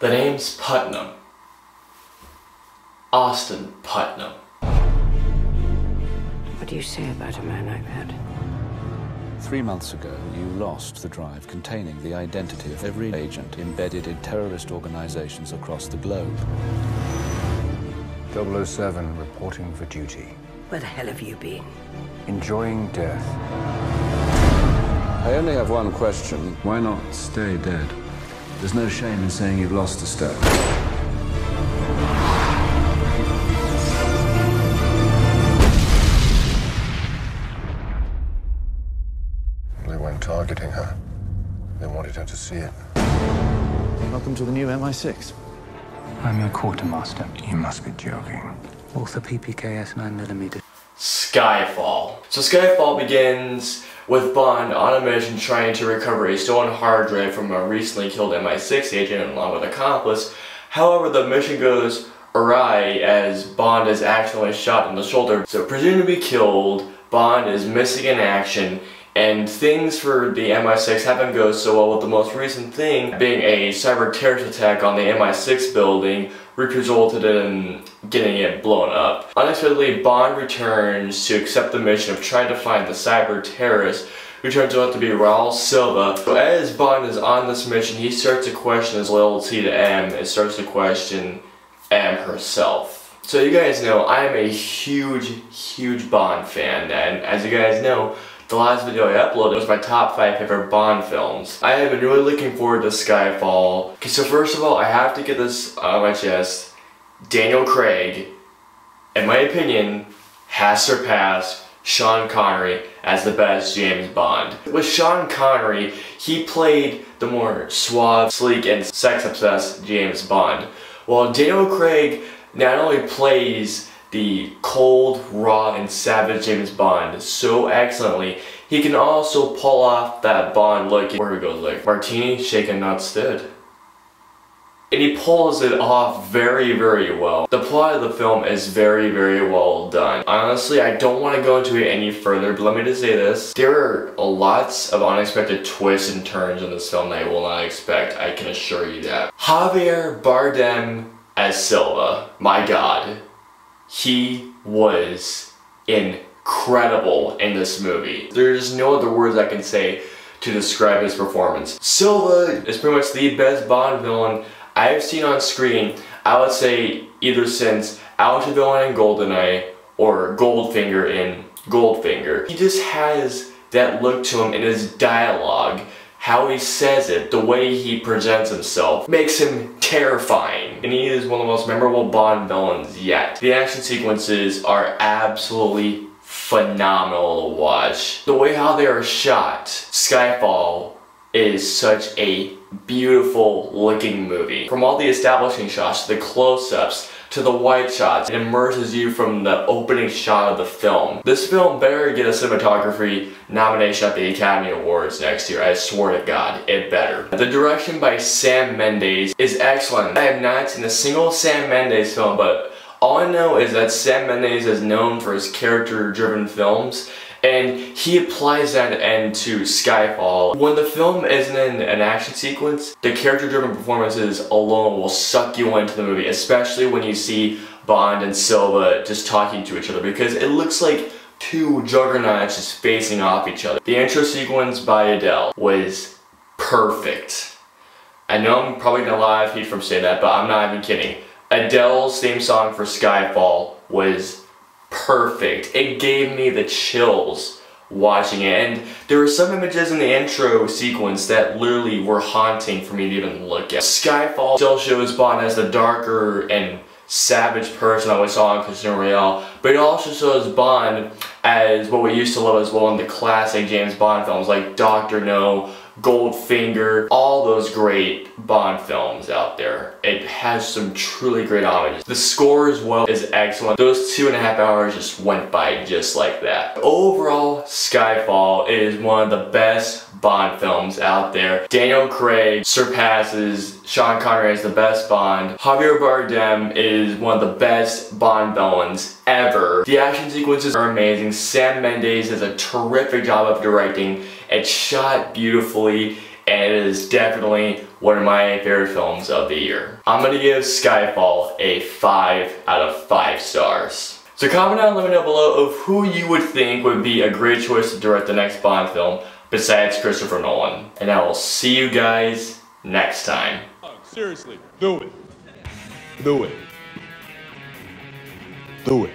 The name's Putnam. Austin Putnam. What do you say about a man like that? Three months ago, you lost the drive containing the identity of every agent embedded in terrorist organizations across the globe. 007 reporting for duty. Where the hell have you been? Enjoying death. I only have one question. Why not stay dead? There's no shame in saying you've lost a step. They weren't targeting her. They wanted her to see it. Welcome to the new MI6. I'm your quartermaster. You must be joking. Walther PPKS 9mm. Skyfall. So Skyfall begins with Bond on a mission trying to recover a stolen hard drive from a recently killed MI6 agent along with accomplice. However, the mission goes awry as Bond is accidentally shot in the shoulder. So presumed to be killed, Bond is missing in action, and things for the MI6 haven't go so well with the most recent thing being a cyber terrorist attack on the MI6 building resulted in getting it blown up. Unexpectedly, Bond returns to accept the mission of trying to find the cyber terrorist who turns out to be Raul Silva. So as Bond is on this mission, he starts to question his loyalty to M and starts to question M herself. So you guys know, I am a huge, huge Bond fan, and as you guys know, the last video I uploaded was my top 5 favorite Bond films. I have been really looking forward to Skyfall. Okay, so first of all, I have to get this on my chest. Daniel Craig, in my opinion, has surpassed Sean Connery as the best James Bond. With Sean Connery, he played the more suave, sleek, and sex-obsessed James Bond. While Daniel Craig not only plays the cold, raw, and savage James Bond so excellently, he can also pull off that Bond look where he goes like, Martini, shaken, not stirred. And he pulls it off very, very well. The plot of the film is very, very well done. Honestly, I don't want to go into it any further, but let me just say this. There are lots of unexpected twists and turns in this film that I will not expect, I can assure you that. Javier Bardem as Silva, my god. He was incredible in this movie. There's no other words I can say to describe his performance. Silva is pretty much the best Bond villain I've seen on screen, I would say either since Alec Trevelyan in GoldenEye or Goldfinger in Goldfinger. He just has that look to him in his dialogue, how he says it, the way he presents himself, makes him terrifying. And he is one of the most memorable Bond villains yet. The action sequences are absolutely phenomenal to watch. The way how they are shot, Skyfall is such a beautiful looking movie. From all the establishing shots, the close-ups, to the wide shots, it immerses you from the opening shot of the film. This film better get a cinematography nomination at the Academy Awards next year, I swear to God, it better. The direction by Sam Mendes is excellent. I have not seen a single Sam Mendes film, but all I know is that Sam Mendes is known for his character-driven films, and he applies that end to Skyfall. When the film isn't in an action sequence, the character-driven performances alone will suck you into the movie, especially when you see Bond and Silva just talking to each other, because it looks like two juggernauts just facing off each other. The intro sequence by Adele was perfect. I know I'm probably gonna lie if heat from saying that, but I'm not even kidding. Adele's theme song for Skyfall was perfect. It gave me the chills watching it. And there were some images in the intro sequence that literally were haunting for me to even look at. Skyfall still shows Bond as the darker and savage person that we saw in Casino Royale, but it also shows Bond as what we used to love as well in the classic James Bond films like Doctor No, Goldfinger, all those great Bond films out there. It has some truly great homages. The score as well is excellent. Those two and a half hours just went by just like that. Overall, Skyfall is one of the best Bond films out there. Daniel Craig surpasses Sean Connery as the best Bond. Javier Bardem is one of the best Bond villains ever. The action sequences are amazing. Sam Mendes does a terrific job of directing. It's shot beautifully it is definitely one of my favorite films of the year. I'm gonna give Skyfall a 5 out of 5 stars. So comment down let me know below of who you would think would be a great choice to direct the next Bond film besides Christopher Nolan. And I will see you guys next time. Seriously, do it. Do it. Do it.